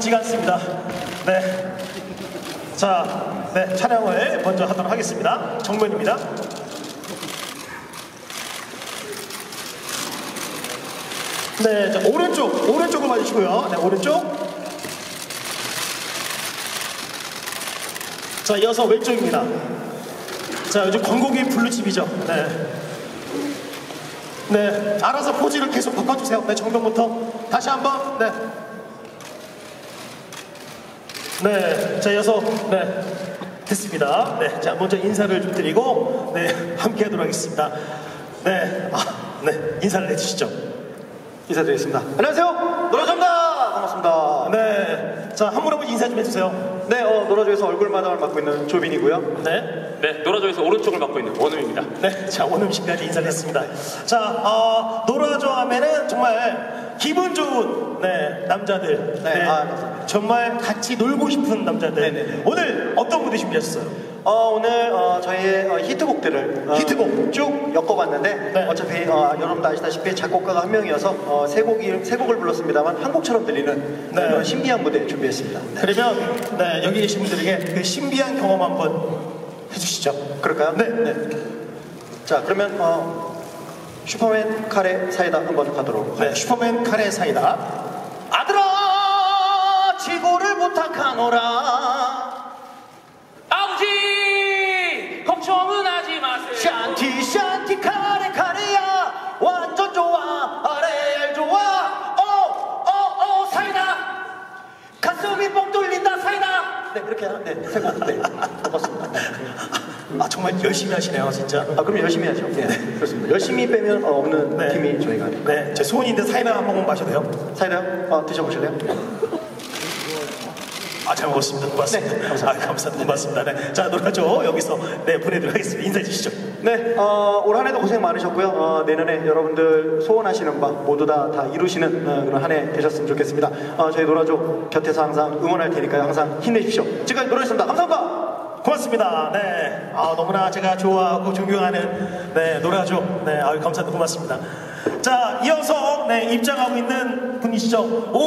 지가 않습니다. 네. 자, 네, 촬영을 먼저 하도록 하겠습니다. 정면입니다. 네, 자, 오른쪽, 오른쪽을 봐주시고요. 네, 오른쪽. 자, 이어서 왼쪽입니다. 자, 요즘 건국이 블루칩이죠. 네. 네, 알아서 포즈를 계속 바꿔주세요. 네, 정면부터. 다시 한 번. 네. 네, 자, 이어서, 네. 됐습니다. 네, 자, 먼저 인사를 좀 드리고, 네, 함께 하도록 하겠습니다. 네, 아, 네, 인사를 해주시죠. 인사드리겠습니다. 안녕하세요. 노라조입니다. 반갑습니다. 네, 자, 한 분 한 분 인사 좀 해주세요. 네, 어, 노라조에서 얼굴 마담을 맡고 있는 조빈이고요. 네. 네, 노라조에서 오른쪽을 맡고 있는 원음입니다. 네, 자 원음 씨까지 인사를 했습니다. 자, 어, 놀아줘 하면은 정말 기분 좋은 네, 남자들. 네, 아, 감사합니다. 정말 같이 놀고 싶은 남자들. 네네네. 오늘 어떤 무대 준비하셨어요? 어, 오늘 어, 저희의 어, 히트곡들을 어, 히트곡. 쭉 엮어봤는데 네. 어차피 어, 여러분도 아시다시피 작곡가가 한 명이어서 어, 세 곡이 세 곡을 불렀습니다만 한 곡처럼 들리는 네. 그런 신비한 무대 준비했습니다. 네. 그러면 네, 여기 계신 분들에게 그 신비한 경험 한번 해주시죠. 그럴까요? 네, 네. 자, 그러면 어, 슈퍼맨 카레 사이다 한번 가도록 네, 슈퍼맨 카레 사이다. 아들아 지구를 부탁하노라 아버지! 걱정은 하지 마세요. 샨 티 샨티 카레 카레야. 완전 좋아. 아레알 좋아. 어어어 사이다. 가슴이 뻥 뚫린다 사이다. 네 그렇게 네세곡 네 먹었습니다. 네. 아 정말 열심히 하시네요, 진짜. 아 그럼 열심히 하죠. 네 그렇습니다. 열심히 빼면 어, 없는 네. 팀이 저희가. 네, 제 소원인데 사이다 한 모금 마셔도 돼요? 사이다? 어, 드셔보실래요? 아, 잘 먹었습니다. 고맙습니다. 네, 감사합니다. 아, 감사합니다. 고맙습니다. 네. 자, 놀아줘. 여기서 네, 보내드리도록 하겠습니다. 인사해 주시죠. 네, 어, 올 한해도 고생 많으셨고요. 어, 내년에 여러분들 소원하시는 바 모두 다, 다 이루시는 어, 그런 한 해 되셨으면 좋겠습니다. 어, 저희 노라조 곁에서 항상 응원할 테니까요. 항상 힘내십시오. 지금까지 노라조였습니다. 감사합니다. 고맙습니다. 네. 아, 너무나 제가 좋아하고 존경하는 네, 노래하죠. 네, 아유, 감사합니다. 고맙습니다. 자, 이어서 네, 입장하고 있는 분이시죠. 오